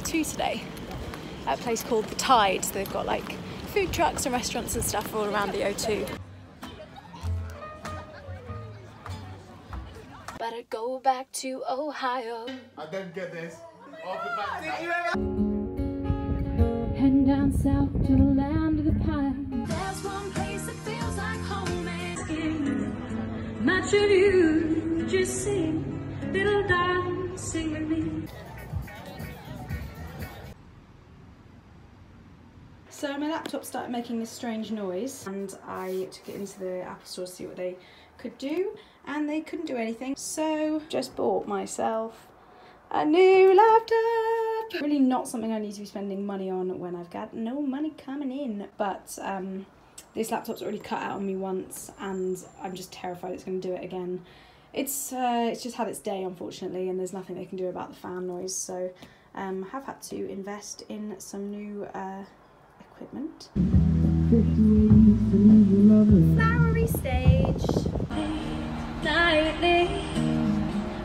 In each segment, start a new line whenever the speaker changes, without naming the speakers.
O2 today at a place called The Tide. So they've got like food trucks and restaurants and stuff all around the O2. Better go back to Ohio.
I don't get this. Off the back. Did you ever?
Heading down south to the land of the pine. There's one place that feels like home and Much of you just sing, little darling, sing with me. So my laptop started making this strange noise and I took it into the Apple store to see what they could do and they couldn't do anything. So just bought myself a new laptop. Really not something I need to be spending money on when I've got no money coming in. But um, this laptop's already cut out on me once and I'm just terrified it's going to do it again. It's, uh, it's just had its day unfortunately and there's nothing they can do about the fan noise. So um, have had to invest in some new uh, equipment. Flowery stage, nightly,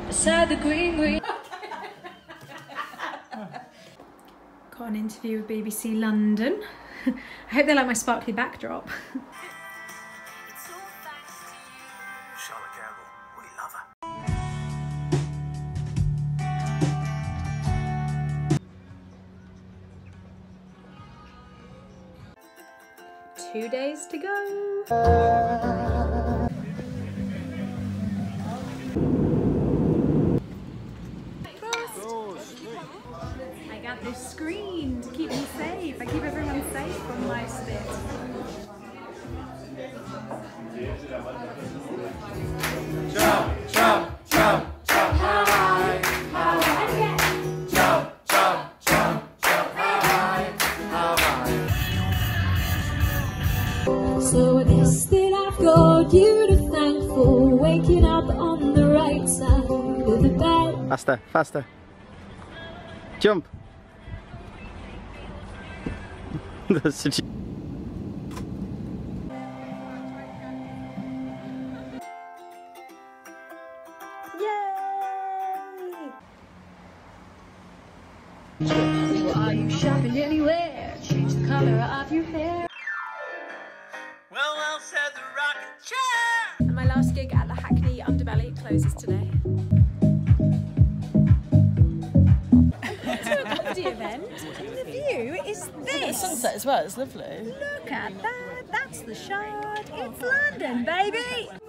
beside the green green. Got an interview with BBC London. I hope they like my sparkly backdrop.
Charlotte Campbell, we love her.
Two days to go. I got this screen to keep me safe. I keep everyone safe from my spit.
You to thank for waking up on the right side of the bed.
Faster, faster. Jump. That's such a...
Are you shopping anywhere? Change the color of your closes today. to a comedy event, and the view is this.
sunset as well, it's lovely.
Look at that, that's the shard. It's London, baby.
Why